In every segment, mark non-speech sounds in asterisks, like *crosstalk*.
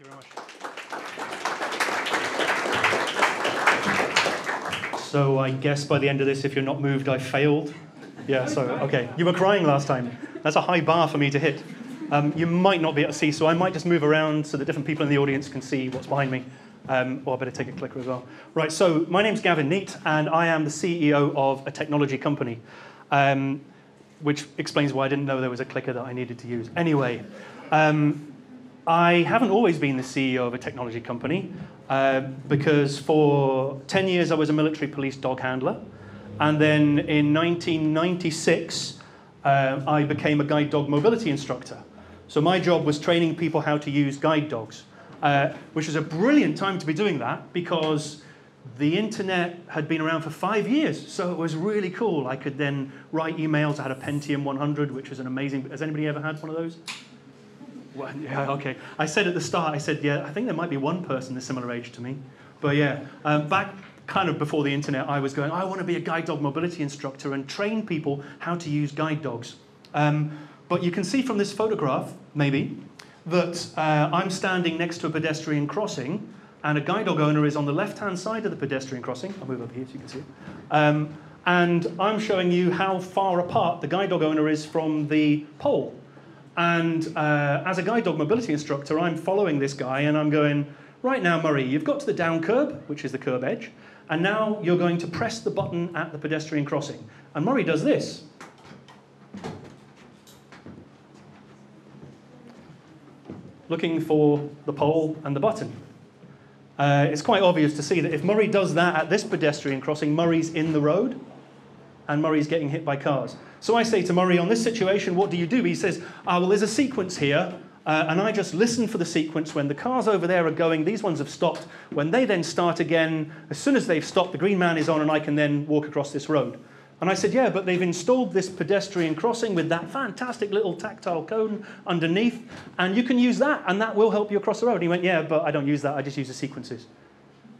you very much. So I guess by the end of this, if you're not moved, I failed. Yeah, so, okay. You were crying last time. That's a high bar for me to hit. Um, you might not be able to see, so I might just move around so that different people in the audience can see what's behind me. Um, or I better take a clicker as well. Right, so my name's Gavin Neate, and I am the CEO of a technology company, um, which explains why I didn't know there was a clicker that I needed to use. Anyway, um, I haven't always been the CEO of a technology company, uh, because for 10 years I was a military police dog handler, and then in 1996 uh, I became a guide dog mobility instructor. So my job was training people how to use guide dogs, uh, which was a brilliant time to be doing that because the internet had been around for five years, so it was really cool. I could then write emails. I had a Pentium 100, which was an amazing. Has anybody ever had one of those? Well, *laughs* yeah, okay. I said at the start, I said, yeah, I think there might be one person a similar age to me. But yeah, um, back kind of before the internet, I was going, I want to be a guide dog mobility instructor and train people how to use guide dogs. Um, but you can see from this photograph, maybe, that uh, I'm standing next to a pedestrian crossing, and a guide dog owner is on the left-hand side of the pedestrian crossing. I'll move up here so you can see it. Um, and I'm showing you how far apart the guide dog owner is from the pole. And uh, as a guide dog mobility instructor, I'm following this guy, and I'm going, right now, Murray, you've got to the down curb, which is the curb edge, and now you're going to press the button at the pedestrian crossing. And Murray does this. looking for the pole and the button. Uh, it's quite obvious to see that if Murray does that at this pedestrian crossing, Murray's in the road and Murray's getting hit by cars. So I say to Murray, on this situation, what do you do? He says, ah, well, there's a sequence here, uh, and I just listen for the sequence. When the cars over there are going, these ones have stopped. When they then start again, as soon as they've stopped, the green man is on, and I can then walk across this road. And I said, yeah, but they've installed this pedestrian crossing with that fantastic little tactile cone underneath, and you can use that, and that will help you across the road. And he went, yeah, but I don't use that, I just use the sequences.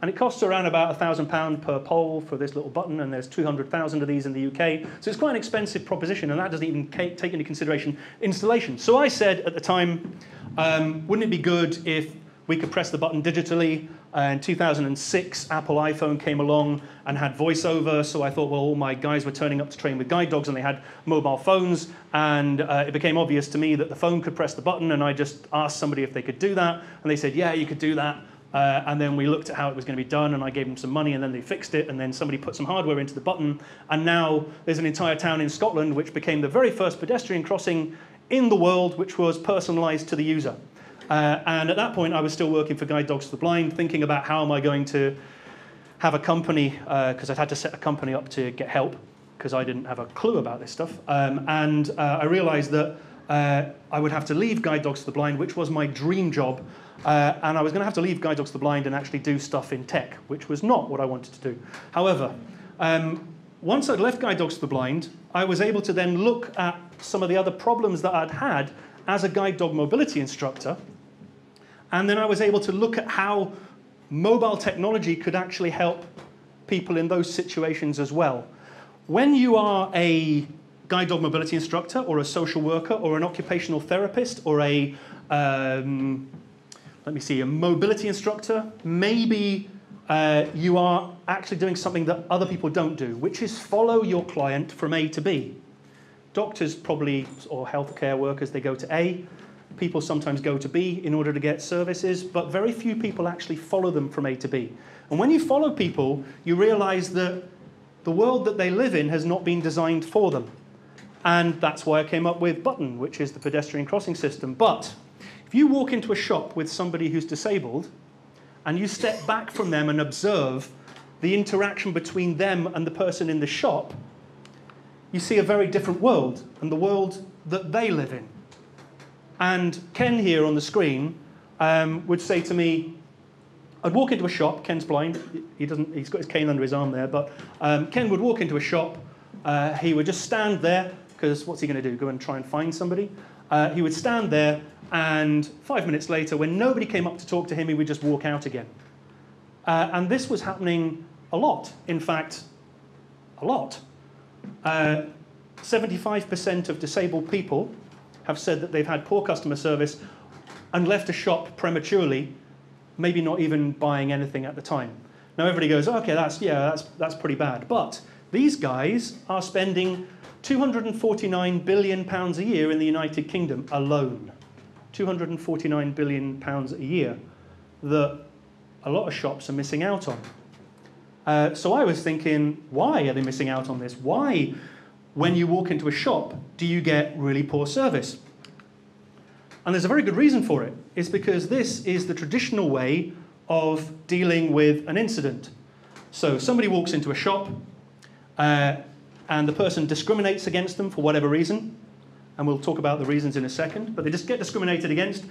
And it costs around about £1,000 per pole for this little button, and there's 200,000 of these in the UK. So it's quite an expensive proposition, and that doesn't even take into consideration installation. So I said at the time, um, wouldn't it be good if we could press the button digitally in 2006, Apple iPhone came along and had voiceover. So I thought, well, all my guys were turning up to train with guide dogs and they had mobile phones. And uh, it became obvious to me that the phone could press the button. And I just asked somebody if they could do that. And they said, yeah, you could do that. Uh, and then we looked at how it was going to be done, and I gave them some money, and then they fixed it, and then somebody put some hardware into the button, and now there's an entire town in Scotland which became the very first pedestrian crossing in the world which was personalized to the user. Uh, and at that point, I was still working for Guide Dogs for the Blind, thinking about how am I going to have a company, because uh, I'd had to set a company up to get help, because I didn't have a clue about this stuff. Um, and uh, I realized that uh, I would have to leave Guide Dogs for the Blind, which was my dream job. Uh, and I was going to have to leave Guide Dogs for the Blind and actually do stuff in tech, which was not what I wanted to do. However, um, once I'd left Guide Dogs for the Blind, I was able to then look at some of the other problems that I'd had as a guide dog mobility instructor and then I was able to look at how mobile technology could actually help people in those situations as well. When you are a guide dog mobility instructor or a social worker or an occupational therapist or a, um, let me see, a mobility instructor, maybe uh, you are actually doing something that other people don't do, which is follow your client from A to B. Doctors probably, or healthcare workers, they go to A, People sometimes go to B in order to get services, but very few people actually follow them from A to B. And when you follow people, you realize that the world that they live in has not been designed for them. And that's why I came up with Button, which is the pedestrian crossing system. But if you walk into a shop with somebody who's disabled and you step back from them and observe the interaction between them and the person in the shop, you see a very different world and the world that they live in. And Ken here on the screen um, would say to me, I'd walk into a shop, Ken's blind, he doesn't, he's got his cane under his arm there, but um, Ken would walk into a shop, uh, he would just stand there, because what's he going to do, go and try and find somebody? Uh, he would stand there, and five minutes later, when nobody came up to talk to him, he would just walk out again. Uh, and this was happening a lot, in fact, a lot. 75% uh, of disabled people have said that they've had poor customer service and left a shop prematurely, maybe not even buying anything at the time. Now everybody goes, okay, that's yeah, that's that's pretty bad. But these guys are spending 249 billion pounds a year in the United Kingdom alone. 249 billion pounds a year that a lot of shops are missing out on. Uh, so I was thinking, why are they missing out on this? Why, when you walk into a shop, do you get really poor service? And there's a very good reason for it. It's because this is the traditional way of dealing with an incident. So somebody walks into a shop, uh, and the person discriminates against them for whatever reason, and we'll talk about the reasons in a second, but they just get discriminated against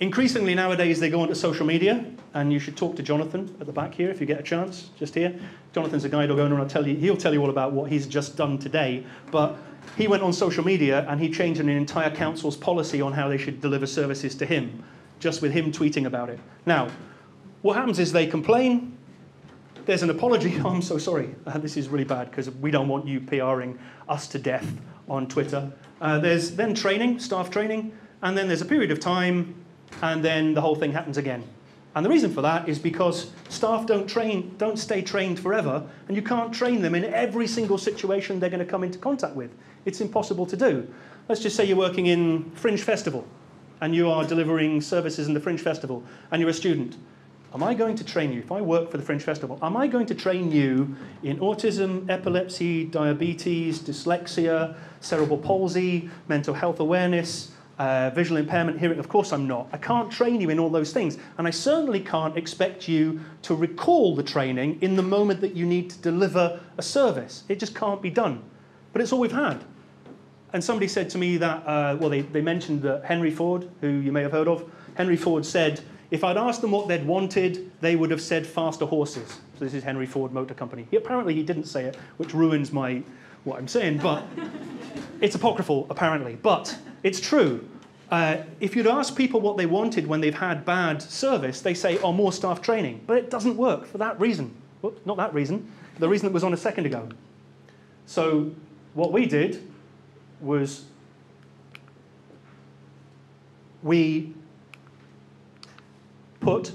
Increasingly nowadays, they go onto social media, and you should talk to Jonathan at the back here if you get a chance, just here. Jonathan's a guide owner, and I'll tell you, he'll tell you all about what he's just done today. But he went on social media and he changed an entire council's policy on how they should deliver services to him, just with him tweeting about it. Now, what happens is they complain, there's an apology. *laughs* I'm so sorry. Uh, this is really bad because we don't want you PRing us to death on Twitter. Uh, there's then training, staff training, and then there's a period of time and then the whole thing happens again. And the reason for that is because staff don't train, don't stay trained forever, and you can't train them in every single situation they're going to come into contact with. It's impossible to do. Let's just say you're working in Fringe Festival, and you are delivering services in the Fringe Festival, and you're a student. Am I going to train you, if I work for the Fringe Festival, am I going to train you in autism, epilepsy, diabetes, dyslexia, cerebral palsy, mental health awareness, uh, visual impairment, hearing, of course I'm not. I can't train you in all those things. And I certainly can't expect you to recall the training in the moment that you need to deliver a service. It just can't be done. But it's all we've had. And somebody said to me that, uh, well, they, they mentioned that Henry Ford, who you may have heard of, Henry Ford said, if I'd asked them what they'd wanted, they would have said faster horses. So this is Henry Ford Motor Company. He, apparently he didn't say it, which ruins my what I'm saying, but *laughs* it's apocryphal, apparently. But it's true. Uh, if you'd ask people what they wanted when they've had bad service, they say, oh, more staff training. But it doesn't work for that reason. Well, not that reason, the reason that was on a second ago. So what we did was we put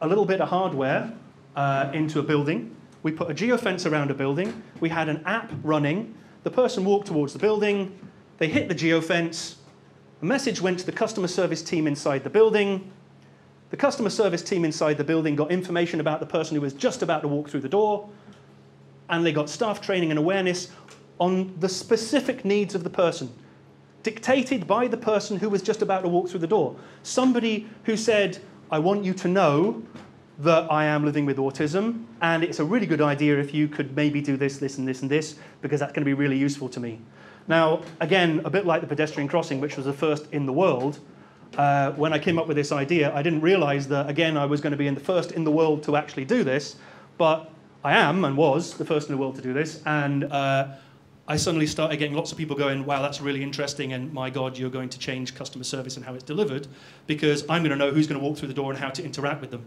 a little bit of hardware uh, into a building. We put a geofence around a building. We had an app running. The person walked towards the building. They hit the geofence. A message went to the customer service team inside the building. The customer service team inside the building got information about the person who was just about to walk through the door, and they got staff training and awareness on the specific needs of the person, dictated by the person who was just about to walk through the door. Somebody who said, I want you to know that I am living with autism, and it's a really good idea if you could maybe do this, this, and this, and this, because that's going to be really useful to me. Now, again, a bit like the pedestrian crossing, which was the first in the world, uh, when I came up with this idea, I didn't realize that, again, I was going to be in the first in the world to actually do this, but I am and was the first in the world to do this, and uh, I suddenly started getting lots of people going, wow, that's really interesting, and my God, you're going to change customer service and how it's delivered, because I'm going to know who's going to walk through the door and how to interact with them.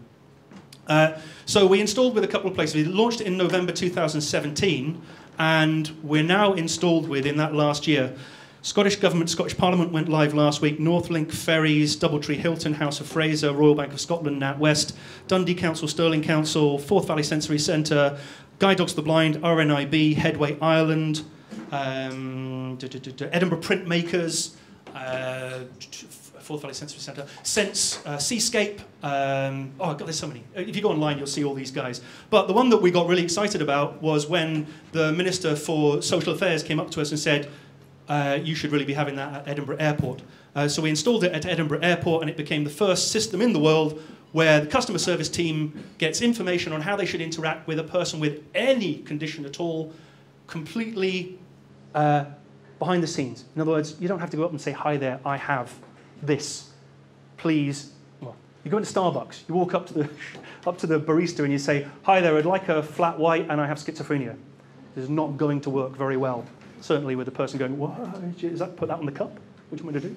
Uh, so we installed with a couple of places. We launched it in November 2017, and we're now installed with in that last year. Scottish Government, Scottish Parliament went live last week. Northlink, Ferries, Doubletree Hilton, House of Fraser, Royal Bank of Scotland, NatWest, Dundee Council, Stirling Council, Forth Valley Sensory Centre, Guide Dogs the Blind, RNIB, Headway Ireland, um, Edinburgh Printmakers, uh, Forth Valley Sensory Centre, Sense, uh, Seascape. Um, oh, God, there's so many. Uh, if you go online, you'll see all these guys. But the one that we got really excited about was when the Minister for Social Affairs came up to us and said, uh, you should really be having that at Edinburgh Airport. Uh, so we installed it at Edinburgh Airport, and it became the first system in the world where the customer service team gets information on how they should interact with a person with any condition at all, completely uh, behind the scenes. In other words, you don't have to go up and say, Hi there, I have this, please. Well, you go into Starbucks, you walk up to the, *laughs* up to the barista and you say, Hi there, I'd like a flat white and I have schizophrenia. This is not going to work very well. Certainly with the person going, What? Is that put that on the cup? What do you want to do?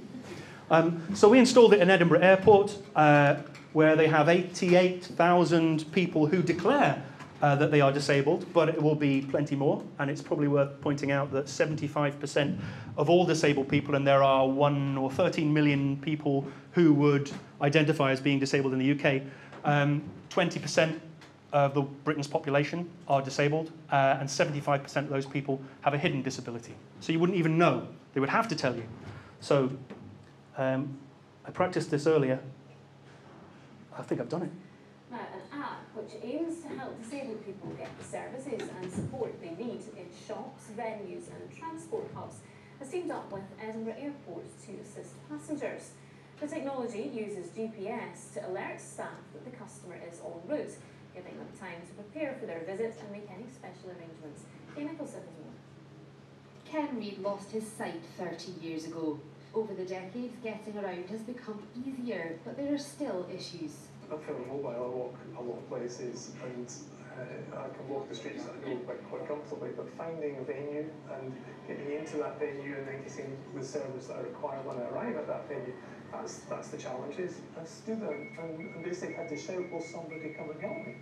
Um, so we installed it in Edinburgh Airport, uh, where they have 88,000 people who declare uh, that they are disabled, but it will be plenty more. And it's probably worth pointing out that 75% of all disabled people, and there are 1 or 13 million people who would identify as being disabled in the UK, um, 20% of the Britain's population are disabled, uh, and 75% of those people have a hidden disability. So you wouldn't even know. They would have to tell you. So um, I practiced this earlier. I think I've done it. Now, an app which aims to help disabled people get the services and support they need in shops, venues and transport hubs has teamed up with Edinburgh Airport to assist passengers. The technology uses GPS to alert staff that the customer is en route, giving them time to prepare for their visit and make any special arrangements. Kay Nicholson has more. Ken Reid lost his sight 30 years ago. Over the decades, getting around has become easier, but there are still issues. I'm fairly mobile. I walk a lot of places and uh, I can walk the streets that I know quite, quite comfortably. But finding a venue and getting into that venue and then getting the service that I require when I arrive at that venue, that's, that's the challenge. Is I stood there and, and basically had to shout, will somebody come and help me?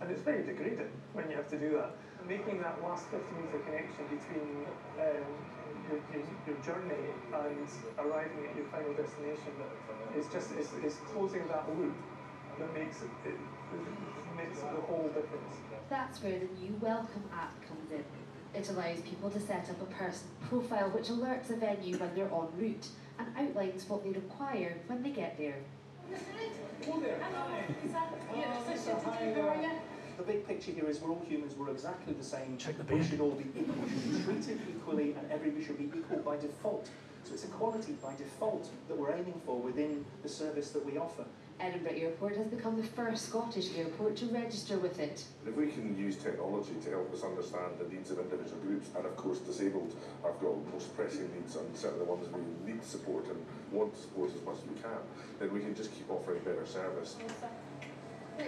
And it's very degrading when you have to do that. Making that last 50 metre connection between um, your, your, your journey and arriving at your final destination is just is, is closing that loop that makes it, it, it makes the whole difference. That's where the new Welcome app comes in. It allows people to set up a personal profile which alerts a venue when they're en route and outlines what they require when they get there. The big picture here is we're all humans, we're exactly the same. Check the we beard. should all be equal, we should be treated equally, and everybody should be equal by default. So it's equality by default that we're aiming for within the service that we offer. Edinburgh Airport has become the first Scottish airport to register with it. If we can use technology to help us understand the needs of individual groups, and of course disabled I've got most pressing needs, and certainly the ones we need support and want to support as much as we can, then we can just keep offering better service. Oh,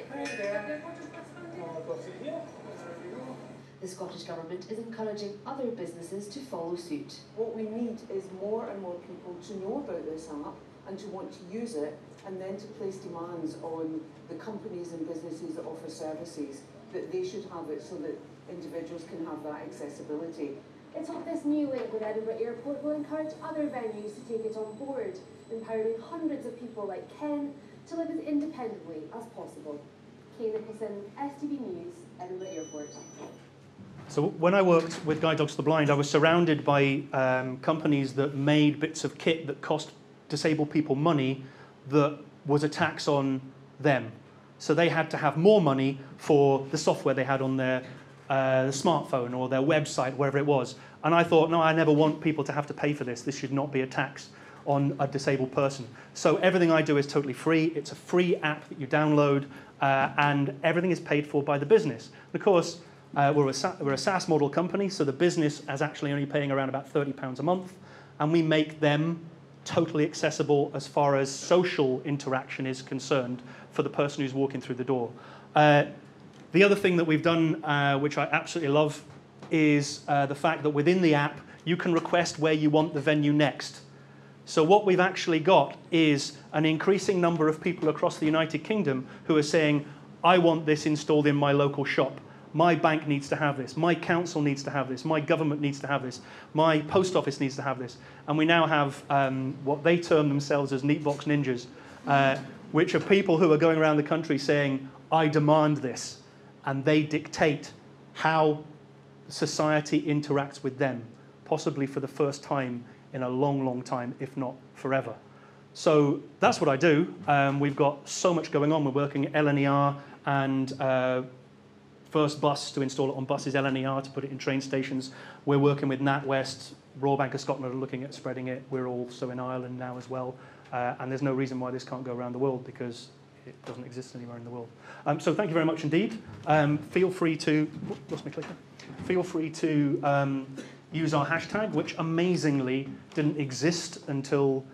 the Scottish Government is encouraging other businesses to follow suit. What we need is more and more people to know about this app and to want to use it and then to place demands on the companies and businesses that offer services that they should have it so that individuals can have that accessibility. It's hoped this new link with Edinburgh Airport will encourage other venues to take it on board, empowering hundreds of people like Ken to live as independently as possible. Kay Nicholson, STV News, Edinburgh Airport. So when I worked with Guide Dogs for the Blind, I was surrounded by um, companies that made bits of kit that cost disabled people money that was a tax on them. So they had to have more money for the software they had on their uh, smartphone or their website, wherever it was. And I thought, no, I never want people to have to pay for this. This should not be a tax on a disabled person. So everything I do is totally free. It's a free app that you download, uh, and everything is paid for by the business. Of course, uh, we're, a, we're a SaaS model company, so the business is actually only paying around about £30 a month, and we make them totally accessible as far as social interaction is concerned for the person who's walking through the door. Uh, the other thing that we've done, uh, which I absolutely love, is uh, the fact that within the app, you can request where you want the venue next. So, what we've actually got is an increasing number of people across the United Kingdom who are saying, I want this installed in my local shop. My bank needs to have this. My council needs to have this. My government needs to have this. My post office needs to have this. And we now have um, what they term themselves as Neatebox Ninjas, uh, which are people who are going around the country saying, I demand this. And they dictate how society interacts with them, possibly for the first time in a long, long time, if not forever. So that's what I do. Um, we've got so much going on. We're working at LNER and uh, First Bus to install it on buses, LNER to put it in train stations. We're working with NatWest, Royal Bank of Scotland are looking at spreading it. We're also in Ireland now as well. Uh, and there's no reason why this can't go around the world because it doesn't exist anywhere in the world. Um, so thank you very much indeed. Um, feel free to, lost my clicker. Feel free to um, use our hashtag, which amazingly didn't exist until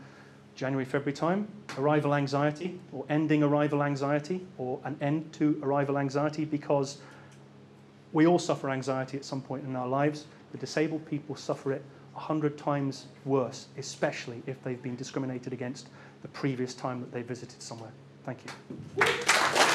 January, February time. Arrival anxiety, or ending arrival anxiety, or an end to arrival anxiety, because we all suffer anxiety at some point in our lives. The disabled people suffer it a hundred times worse, especially if they've been discriminated against the previous time that they visited somewhere. Thank you.